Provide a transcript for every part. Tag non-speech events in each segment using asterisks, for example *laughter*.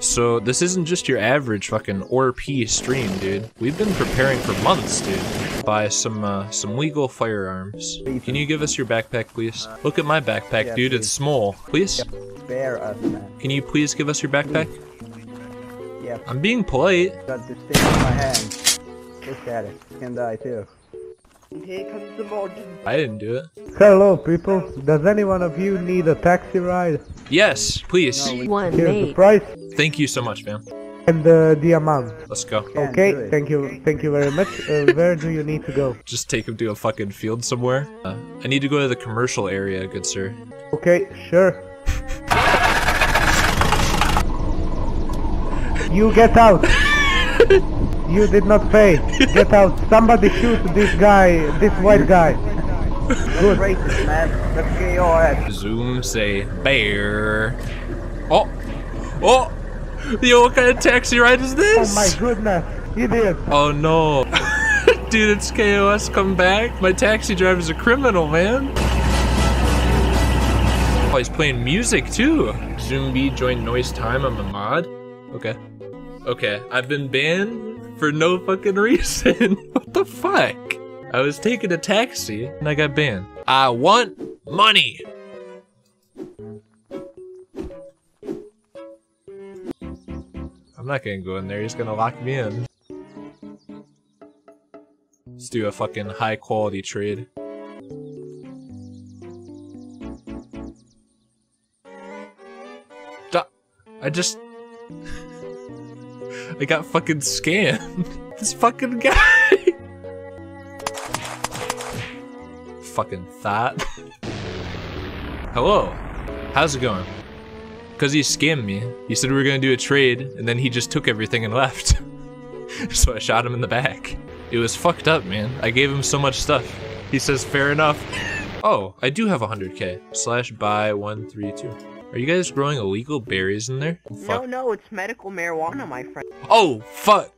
So this isn't just your average fucking ORP stream, dude. We've been preparing for months, dude. Buy some uh, some legal firearms. Can you give us your backpack, please? Look at my backpack, Yeah, dude. It's small. Please. Spare us, man. Can you please give us your backpack? Yeah, I'm being polite. got this thing in my hand. Look at it. Can die too. Here comes the mod. I didn't do it. Hello, people. Does anyone of you need a taxi ride? Yes, please. One Here's the price Thank you so much, man. and uh, the amount. Let's go. Do Okay, it. thank you, thank you very much. Uh, where do you need to go? Just take him to a fucking field somewhere. Uh, I need to go to the commercial area, good sir. Okay, sure. You get out. *laughs* you did not pay. Get out. Somebody shoot this guy, this white guy. Good. Racist, man. Let's get your ass. Zoom say bear. Oh, oh, yo, what kind of taxi ride is this? Oh my goodness, he did. Oh no, *laughs* dude, it's KOS. Come back. My taxi driver's a criminal, man. Oh, he's playing music too. Zoom B joined noise time. I'm a mod. Okay. Okay, I've been banned for no fucking *laughs* reason. what the fuck? I was taking a taxi and I got banned. I want money. I'm not gonna go in there. He's gonna lock me in. Let's do a fucking high quality trade. Duh. I just. *laughs* I got fucking scammed. *laughs* this fucking guy. Fucking thought. Hello. How's it going? Because he scammed me. He said we were gonna do a trade, and then he just took everything and *laughs* left. so I shot him in the back. It was fucked up, man. I gave him so much stuff. He says, fair enough. Oh, I do have 100k. Slash buy 132. Are you guys growing illegal berries in there? Oh, No, no, it's medical marijuana, my friend. Oh, fuck.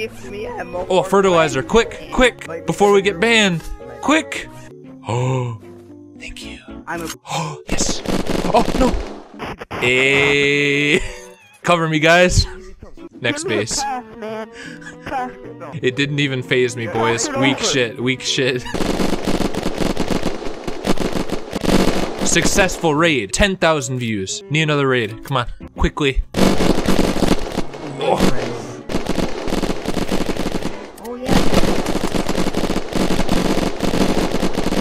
Give me ammo. Oh, for fertilizer. Quick, quick. Before we get banned. Quick. Oh, *gasps* thank you. I'm a Oh, *gasps* yes. Oh, no. Hey. Eh. *laughs* Cover me, guys. Next base. fast, man. Fast. It didn't even phase me, boys. Weak shit, weak shit. Successful raid. 10,000 views. Need another raid. Come on. Quickly.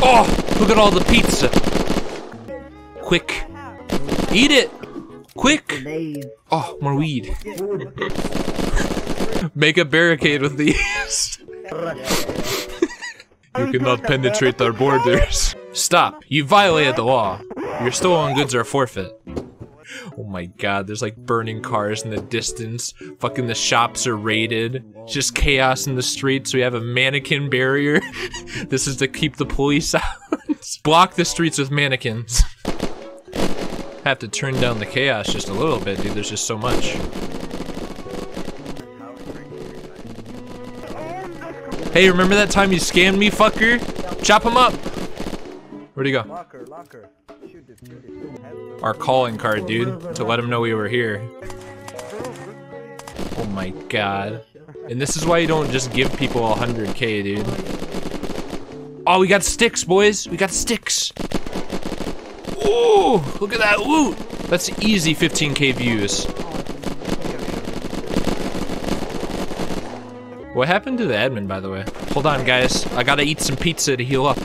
Oh, look at all the pizza. Quick. Eat it. Quick. Oh, more weed. *laughs* Make a barricade with these. *laughs* you cannot penetrate our borders. Stop. You violated the law. Your stolen goods are forfeit. Oh my god, there's like burning cars in the distance. Fucking the shops are raided. Just chaos in the streets. We have a mannequin barrier. *laughs* this is to keep the police *laughs* out. Block the streets with mannequins. *laughs* Have to turn down the chaos just a little bit, dude. There's just so much. Hey, remember that time you scammed me, fucker? Chop him up. Where'd he go? Locker, locker. Shoot it, shoot it. Our calling card, dude, to let him know we were here. Oh my god. And this is why you don't just give people 100k, dude. Oh, we got sticks, boys. We got sticks. Ooh, look at that loot. That's easy 15k views. What happened to the admin, by the way? Hold on, guys. I gotta eat some pizza to heal up.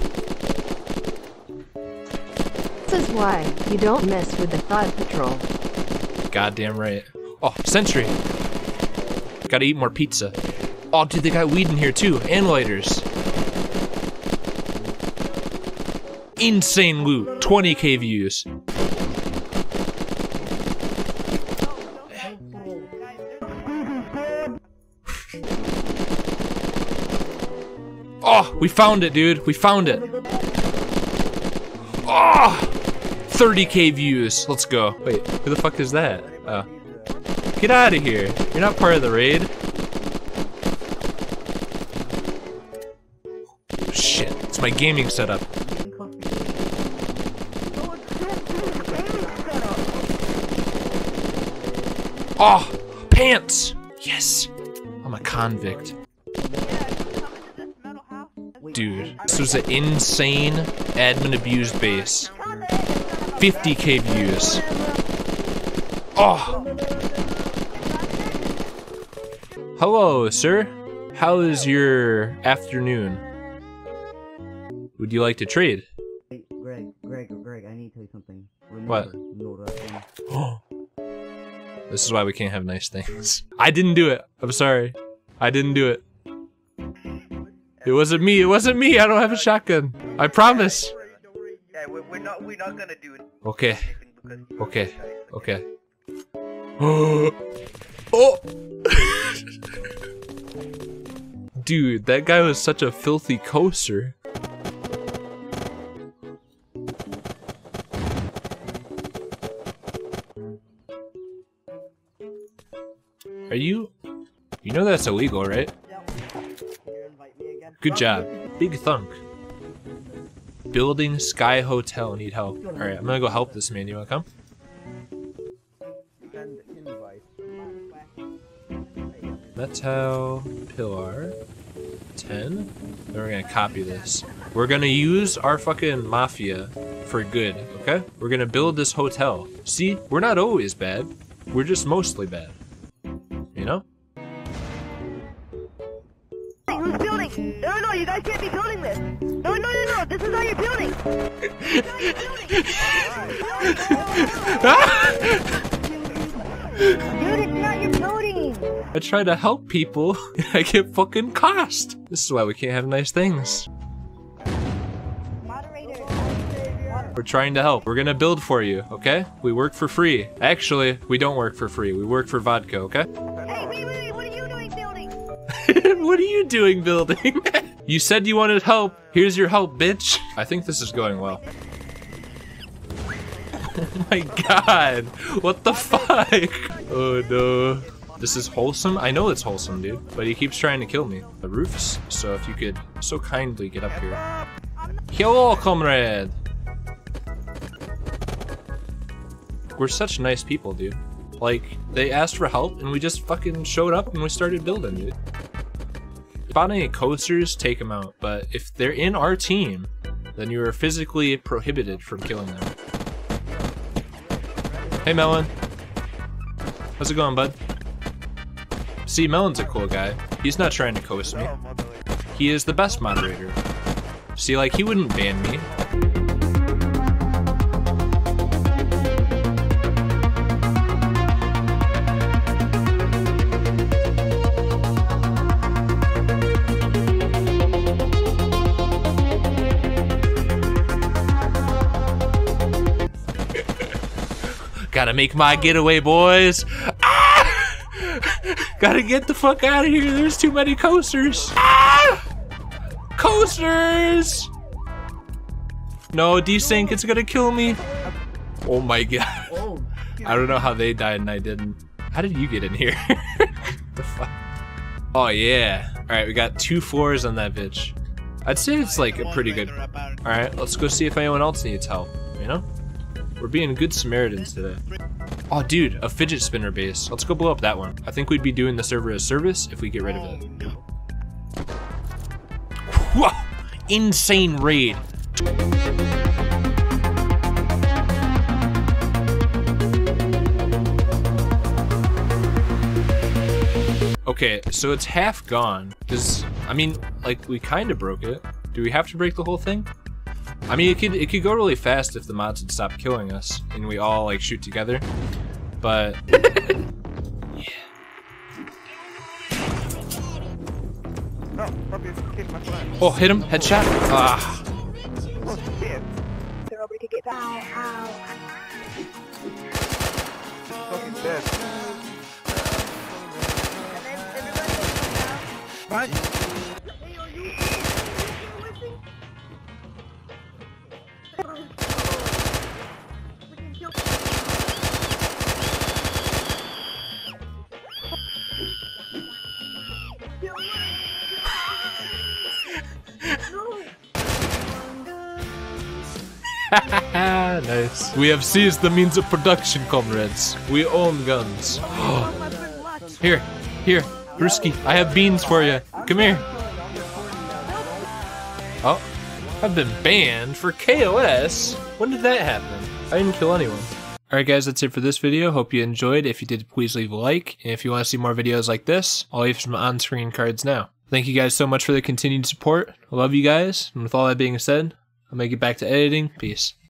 Is why you don't mess with the Thought Patrol. Goddamn right. Oh, sentry. Gotta eat more pizza. Oh, dude, they got weed in here too, and lighters. Insane loot. 20k views. Oh, we found it, dude. We found it. Oh, 30k views. Let's go. Wait, who the fuck is that? Oh. Get out of here. You're not part of the raid. Shit, it's my gaming setup. Oh, pants! Yes! I'm a convict. Dude, this was an insane admin abused base. 50k views. Oh! Hello, sir. How is your afternoon? Would you like to trade? Greg, Greg, Greg, I need to tell you something. Remember, What? *gasps* This is why we can't have nice things. I didn't do it. I'm sorry. I didn't do it. It wasn't me. It wasn't me. I don't have a shotgun. I promise. We're, we're not we're not gonna do it. Okay. Okay. Okay. *gasps* oh. *laughs* Dude, that guy was such a filthy coaster. Are you? You know that's illegal, right? Good job. Big thunk. Building Sky Hotel. Need help. Alright, I'm gonna go help this man. You wanna come? Metal Pillar 10. Then we're gonna copy this. We're gonna use our fucking mafia for good, okay? We're gonna build this hotel. See, we're not always bad. We're just mostly bad. You know? No, no, you guys can't be building this. No, no, no, no. This is not your building. Dude, it's not your building. I try to help people, *laughs* I get fucking cost. This is why we can't have nice things. We're trying to help. We're gonna build for you, okay? We work for free. Actually, we don't work for free. We work for vodka, okay? *laughs* what are you doing building? *laughs* you said you wanted help. Here's your help, bitch. I think this is going well. *laughs* Oh my god. What the fuck? Oh no. This is wholesome? I know it's wholesome, dude. But he keeps trying to kill me. The roofs. So if you could so kindly get up here. Hello, comrade. We're such nice people, dude. Like, they asked for help and we just fucking showed up and we started building, dude. About any coasters, take them out. But if they're in our team, then you are physically prohibited from killing them. Hey, Melon. How's it going, bud? See, Melon's a cool guy. He's not trying to coast me. He is the best moderator. See, like, he wouldn't ban me. Gotta make my getaway, boys. Ah! *laughs* Gotta get the fuck out of here. There's too many coasters. Ah! Coasters! No, desync, it's gonna kill me. Oh my *laughs* god. I don't know how they died and I didn't. How did you get in here? *laughs* the fuck? Oh yeah. Alright, we got two floors on that bitch. I'd say it's like a pretty good. Alright, let's go see if anyone else needs help, you know? We're being good Samaritans today. Oh, dude, a fidget spinner base. Let's go blow up that one. I think we'd be doing the server a service if we get rid of it. Whoa! Insane raid. Okay, so it's half gone. Cause I mean, like we kind of broke it. Do we have to break the whole thing? I mean, it could it could go really fast if the mods had stopped killing us and we all like shoot together. But *laughs* No, puppy, kiss my flag. oh, hit him headshot. Ah, Oh nice. We have seized the means of production, comrades. We own guns. *gasps* here, here, Brewski, I have beans for you. Come here. Oh, I've been banned for KOS. When did that happen? I didn't kill anyone. Alright guys, that's it for this video. Hope you enjoyed. If you did, please leave a like. And if you want to see more videos like this, I'll leave some on-screen cards now. Thank you guys so much for the continued support. I love you guys. And with all that being said, I'll make it back to editing. Peace.